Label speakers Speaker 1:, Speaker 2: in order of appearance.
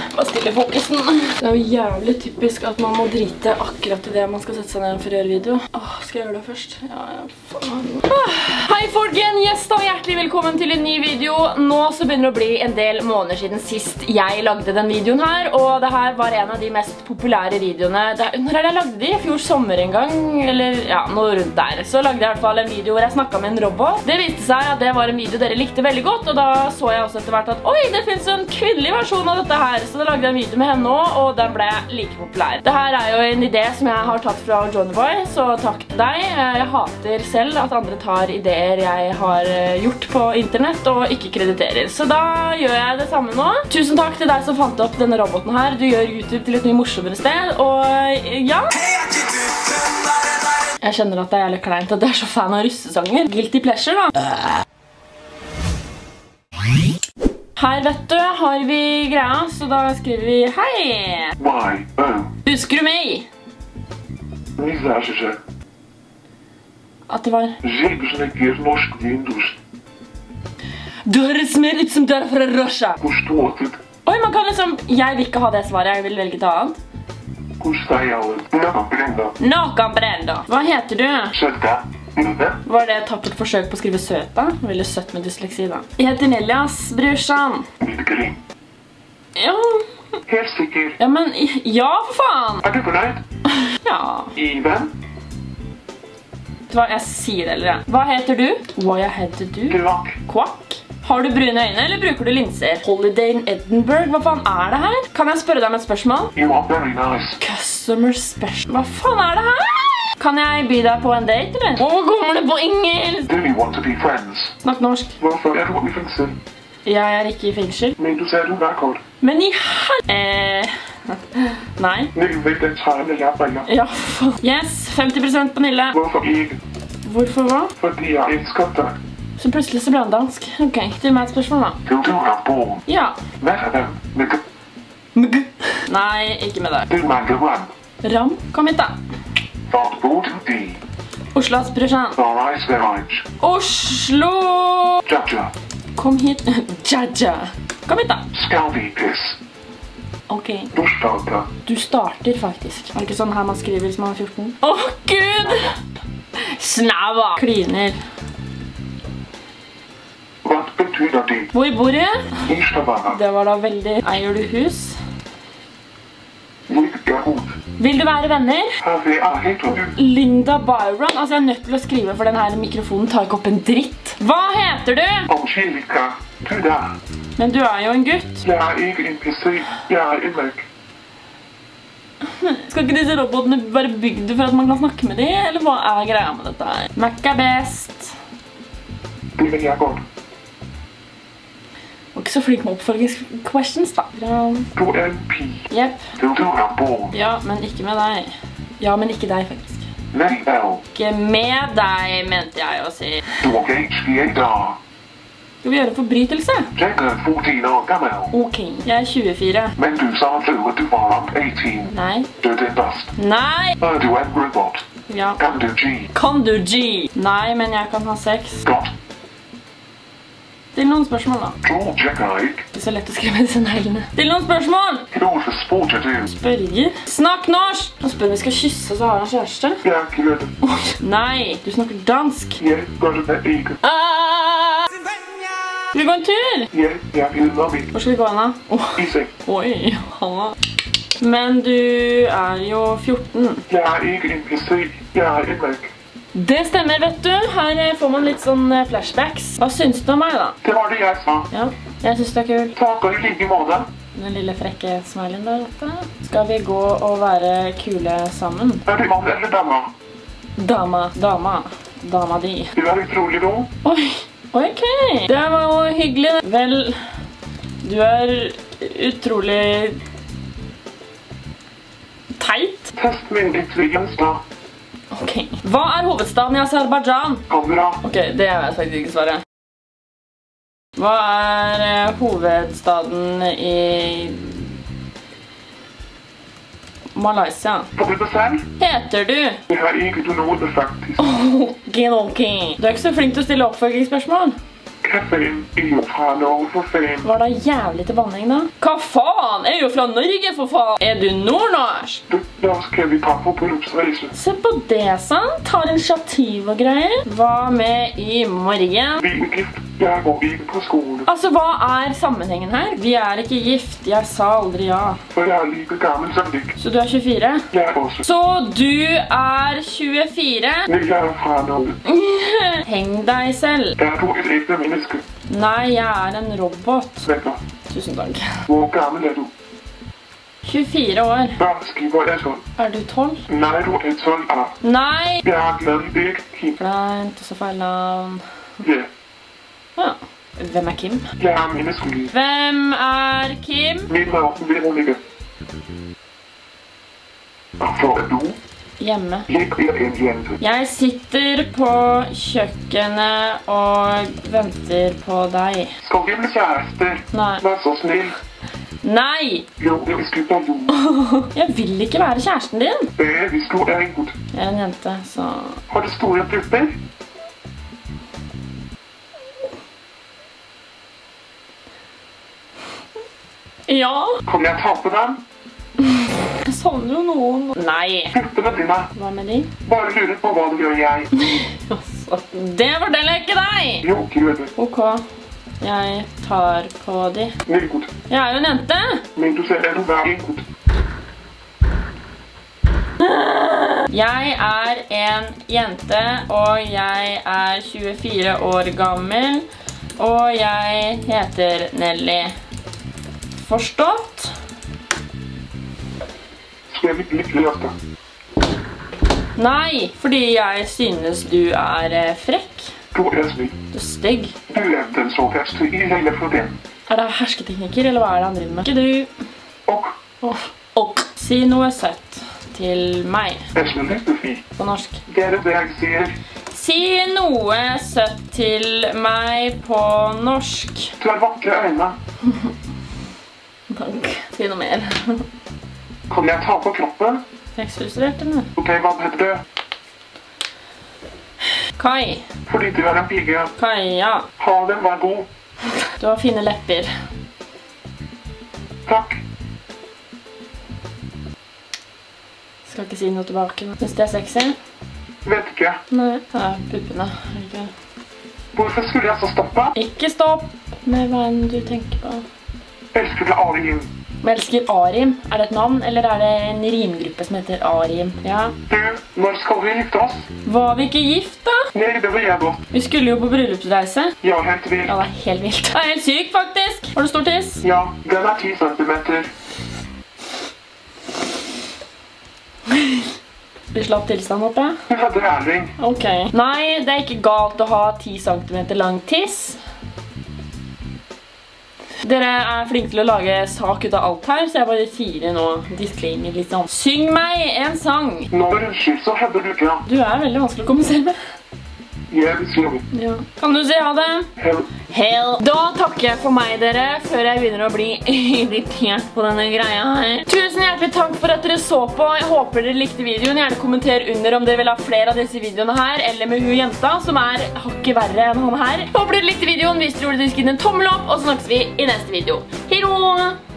Speaker 1: Bare stille fokusen. Det er jo jævlig typisk at man må drite akkurat i det man skal sette seg ned for å gjøre video. Åh, skal jeg gjøre det først? Ja, ja, faen. Hei folken, Gjest og hjertelig velkommen til en ny video. Nå så begynner det å bli en del måneder siden sist jeg lagde den videoen her, og det her var en av de mest populære videoene. Når er det jeg lagde de? Fjor sommer en gang, eller ja, noe rundt der. Så lagde jeg i hvert fall en video hvor jeg snakket med en robot. Det viste seg at det var en video dere likte veldig godt, og da så jeg også etter hvert at oi, det finnes en kvinnelig versjon av dette her, så da lagde en video med henne også, og den ble like populær. Dette er jo en idé som jeg har tatt fra Johnny Boy, så takk til deg. Jeg hater selv at andre tar ideer jeg har eh, gjort på internett og ikke krediterer. Så da gjør jeg det samme nå. Tusen takk til deg som fant opp denne roboten her. Du gjør YouTube til et mye morsommere sted, og eh, ja. Jeg kjenner at det er jævlig kleint at jeg er så fan av russesanger. Guilty pleasure, da. Her, vet du, har vi greia, så da skriver vi hei. Husker du meg?
Speaker 2: nie znacie, że
Speaker 1: At det var Du høres mer ut som du er fra Russia. Oi, man kan liksom Jeg vil ikke ha det svaret. Jeg vil velge et annet.
Speaker 2: kosztajały na brenda.
Speaker 1: Nokan Brenda. Hva heter du?
Speaker 2: Nille,
Speaker 1: Var det et tappert forsøk på å skrive søt, da? Veldig søtt med dysleksi, da. Jeg heter Nelias, brorsan.
Speaker 2: Midgering.
Speaker 1: Ja,
Speaker 2: Helt sikker.
Speaker 1: ja, men Ja, for faen!
Speaker 2: Er du fornøyd?
Speaker 1: Ja.
Speaker 2: Iben?
Speaker 1: Vet du hva, jeg sier det, eller jeg. Hva heter du? Hva heter du?
Speaker 2: Kvakk.
Speaker 1: Kvakk? Har du brune øyne, eller bruker du linser? Holiday in Edinburgh? Hva faen er det her? Kan jeg spørre deg om et spørsmål?
Speaker 2: You are very nice.
Speaker 1: Customer special. Hva faen er det her? Kan jeg by deg på en date, eller? Hvorfor kommer det på engelsk?
Speaker 2: Do you want to be friends?
Speaker 1: Snakk norsk.
Speaker 2: Hvorfor er du i fengsel?
Speaker 1: Jeg er ikke i fengsel.
Speaker 2: Men du ser uvakker.
Speaker 1: Men i hel... Eh... Nei.
Speaker 2: Nille vet den træne jeg bringer.
Speaker 1: Ja, faen. Yes, 50% på Nille.
Speaker 2: Hvorfor ikke?
Speaker 1: Hvorfor hva?
Speaker 2: Fordi jeg elsker deg.
Speaker 1: Så plutselig så ble han dansk. Ok, til meg et spørsmål da.
Speaker 2: Vil du ha barn?
Speaker 1: Ja.
Speaker 2: Hva er det? Med
Speaker 1: Mugg? Nei, ikke med deg.
Speaker 2: Du mangler ram.
Speaker 1: Ram, kom hit da. Oslos brorsan. Oslo! Kom hit. Jaja. Kom hit da. Ok.
Speaker 2: Du starter.
Speaker 1: Faktisk. Er det ikke sånn her man skriver hvis man er 14? Åh, Gud! Snava! Kliner.
Speaker 2: Hva betyder det?
Speaker 1: Hvor bor du? Det var da veldig... Eier du hus? Vil du være venner?
Speaker 2: Er.
Speaker 1: Linda Byron. Altså, jeg er nødt til å skrive, for denne mikrofonen tar ikke opp en dritt. Hva heter du?
Speaker 2: Angelica. Du der.
Speaker 1: Men du er jo en gutt.
Speaker 2: Jeg er ikke en PC. Jeg er en Mac.
Speaker 1: Skal ikke disse robotene være bygd for at man kan snakke med dem? Eller hva er greia med dette her? Mac er best.
Speaker 2: Det vil jeg godt.
Speaker 1: Og ikke så flink med oppfølgingsquestions, da. Bra.
Speaker 2: Du er en pige.
Speaker 1: Jepp.
Speaker 2: Du ha på
Speaker 1: Ja, men ikke med deg. Ja, men ikke deg, faktisk.
Speaker 2: Nei vel.
Speaker 1: Ikke med deg, mente jeg å si.
Speaker 2: Du er ikke HDA, da.
Speaker 1: Skal vi gjøre forbrytelse?
Speaker 2: Jeg er 14 år gammel.
Speaker 1: Ok, jeg er 24.
Speaker 2: Men du sa før at du var 18.
Speaker 1: Nei.
Speaker 2: Du er best.
Speaker 1: Nei!
Speaker 2: Er du en robot?
Speaker 1: Ja.
Speaker 2: Kan du G?
Speaker 1: Kan du G? Nei, men jeg kan ha sex.
Speaker 2: Godt.
Speaker 1: Still noen spørsmål, da.
Speaker 2: Ikke.
Speaker 1: Det er så lett å skrive disse neglene. Still noen spørsmål! Spørger. Snakk norsk! Han spør om vi skal kysse, så har han kjæreste. Oi, Nei, du snakker dansk. Ah! Skal vi gå en tur? Hvor skal vi gå hen, da?
Speaker 2: Seng.
Speaker 1: Oi, Hanna. Men du er jo 14.
Speaker 2: Jeg er ikke interessert. Jeg er Mac.
Speaker 1: Det stemmer, vet du. Her eh, får man litt sånn eh, flashbacks. Hva syns du om meg, da?
Speaker 2: Det var det jeg sa.
Speaker 1: Ja, jeg syns du er kul.
Speaker 2: Takk i like måte.
Speaker 1: Den lille frekke smilen der oppe. Skal vi gå og være kule sammen?
Speaker 2: Er du mann eller dame?
Speaker 1: Dama, dama, dama di.
Speaker 2: Du er utrolig ro.
Speaker 1: Oi, ok. Det var jo hyggelig. Vel, du er utrolig teit.
Speaker 2: Test min intelligens da.
Speaker 1: Ok. Hva er hovedstaden i Azerbaijan?
Speaker 2: Kamera.
Speaker 1: Ok, det vet jeg faktisk ikke svaret. Hva er eh, hovedstaden i Malaysia?
Speaker 2: Det?
Speaker 1: Heter du?
Speaker 2: Jeg har ikke noe noe faktisk.
Speaker 1: Ok, ok. Du er ikke så flink til å stille oppfølgingsspørsmål. Var det jævlig til banning da? Hva faen? Jeg Er jo fra Norge, for faen. Er du nordnorsk?
Speaker 2: Da skal vi ta på bryllupsreise.
Speaker 1: Se på det, sant? Tar initiativ og greier. Hva med i morgen?
Speaker 2: Vi er gift. Jeg går ikke på skole.
Speaker 1: Altså, hva er sammenhengen her? Vi er ikke gift. Jeg sa aldri ja.
Speaker 2: For jeg er like gammel som deg.
Speaker 1: Så du er 24?
Speaker 2: Jeg er også.
Speaker 1: Så du er 24?
Speaker 2: Men jeg er fra Norge.
Speaker 1: Heng deg selv.
Speaker 2: Er du et ekte menneske?
Speaker 1: Nei, jeg er en robot.
Speaker 2: Vent da.
Speaker 1: Tusen takk.
Speaker 2: Hvor gammel er du?
Speaker 1: 24 år.
Speaker 2: Da skriver jeg sånn.
Speaker 1: Er du 12?
Speaker 2: Nei, du er 12 ja.
Speaker 1: Nei!
Speaker 2: Jeg er glemt deg.
Speaker 1: Kleint, og så feil navn.
Speaker 2: Ja.
Speaker 1: Ja. Hvem er Kim?
Speaker 2: Jeg er menneskelig.
Speaker 1: Hvem er Kim?
Speaker 2: Min navn er Veronica. Hvor er du?
Speaker 1: Hjemme.
Speaker 2: Jeg er en jente.
Speaker 1: Jeg sitter på kjøkkenet og venter på deg.
Speaker 2: Skal vi bli kjærester?
Speaker 1: Nei.
Speaker 2: Vær så snill.
Speaker 1: Nei!
Speaker 2: Jo, jeg skriver jo.
Speaker 1: Jeg vil ikke være kjæresten din.
Speaker 2: Eh.
Speaker 1: Jeg er en jente, så
Speaker 2: Har du store pupper?
Speaker 1: Ja!
Speaker 2: Kommer jeg ta på dem?
Speaker 1: Jeg savner jo noen. Nei.
Speaker 2: Puppene dine.
Speaker 1: Hva med de?
Speaker 2: Bare lurer på hva du gjør jeg.
Speaker 1: Altså, det forteller jeg ikke deg!
Speaker 2: Jo, gleder.
Speaker 1: Ok. Jeg tar på de.
Speaker 2: Meget godt.
Speaker 1: Jeg er jo en jente!
Speaker 2: Men du ser at veldig en god.
Speaker 1: Jeg er en jente, og jeg er 24 år gammel. Og jeg heter Nelly. Forstått?
Speaker 2: Skal vi litt løse?
Speaker 1: Nei, fordi jeg synes du er eh, frekk.
Speaker 2: Du er snygg.
Speaker 1: Du er stygg.
Speaker 2: Du er den fest i hele flodden.
Speaker 1: Er det hersketeknikker, eller hva er det han driver med? Ikke du.
Speaker 2: Og
Speaker 1: Åh, ok. Si noe søtt til meg
Speaker 2: jeg
Speaker 1: på norsk.
Speaker 2: Det er det jeg sier.
Speaker 1: Si noe søtt til meg på norsk.
Speaker 2: Du har vakre øyne.
Speaker 1: Takk. Si noe mer.
Speaker 2: Kan jeg ta på kroppen?
Speaker 1: Seksfrustrert, eller?
Speaker 2: Ok, hva heter du?
Speaker 1: Kai.
Speaker 2: Fordi du er en pige.
Speaker 1: Kaja.
Speaker 2: Ha den, vær god.
Speaker 1: Du har fine lepper.
Speaker 2: Takk.
Speaker 1: Skal ikke si noe tilbake. nå. Synes det er sexy?
Speaker 2: Vet ikke.
Speaker 1: Nei. Det er puppene. er det ikke?
Speaker 2: Hvorfor skulle jeg så stoppe?
Speaker 1: Ikke stopp med hva enn du tenker på.
Speaker 2: Elsker du Arim.
Speaker 1: Men elsker Arim. Er det et navn, eller er det en rimgruppe som heter Arim? Ja.
Speaker 2: Du, når skal vi gifte oss?
Speaker 1: Var vi ikke gift, da?
Speaker 2: Nei, det var jeg da.
Speaker 1: Vi skulle jo på bryllupsreise.
Speaker 2: Ja, helt vilt.
Speaker 1: Ja, det er helt vilt. Det er helt sykt, faktisk. Har du stor tiss?
Speaker 2: Ja, den er 10 centimeter.
Speaker 1: Vi slapp tilstand, håper jeg.
Speaker 2: Hun hadde Erling.
Speaker 1: Ok. Nei, det er ikke galt å ha 10 cm lang tiss. Dere er flinke til å lage sak ut av alt her, så jeg bare sier det nå. Disclaimer litt sånn. Syng meg en sang!
Speaker 2: Når unnskyld, så hadde du ikke.
Speaker 1: Du er veldig vanskelig å kommunisere med. Ja. Kan du si ha det?
Speaker 2: Hell.
Speaker 1: Hell. Da takker jeg for meg, dere, før jeg begynner å bli irritert på denne greia her. Tusen hjertelig takk for at dere så på. Jeg håper dere likte videoen. Gjerne kommenter under om dere vil ha flere av disse videoene her, eller med hun jenta, som er hakket verre enn han her. Håper dere likte videoen. Hvis dere gjorde det, gi den en tommel opp, og så snakkes vi i neste video. Hei då!